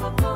Bye.